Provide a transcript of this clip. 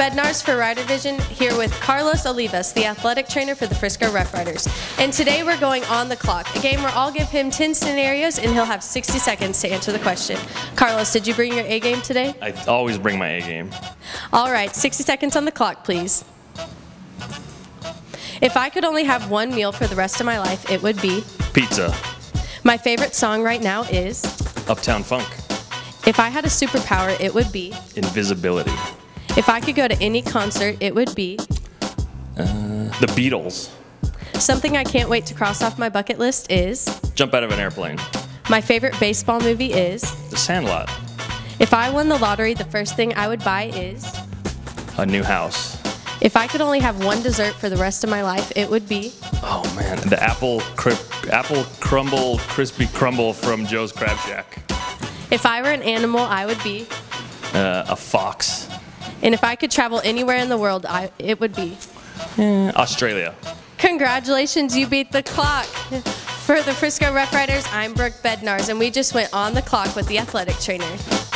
Bednarz for Rider Vision here with Carlos Olivas, the athletic trainer for the Frisco Rough Riders. And today we're going on the clock, a game where I'll give him 10 scenarios and he'll have 60 seconds to answer the question. Carlos, did you bring your A game today? I always bring my A game. All right, 60 seconds on the clock, please. If I could only have one meal for the rest of my life, it would be. Pizza. My favorite song right now is. Uptown Funk. If I had a superpower, it would be. Invisibility. If I could go to any concert, it would be. The Beatles. Something I can't wait to cross off my bucket list is. Jump out of an airplane. My favorite baseball movie is. The Sandlot. If I won the lottery, the first thing I would buy is. A new house. If I could only have one dessert for the rest of my life, it would be. Oh man, the apple apple crumble crispy crumble from Joe's Crab Shack. If I were an animal, I would be. Uh, a fox. And if I could travel anywhere in the world, I, it would be. Australia. Congratulations, you beat the clock. For the Frisco Rough Riders, I'm Brooke Bednarz, and we just went on the clock with the athletic trainer.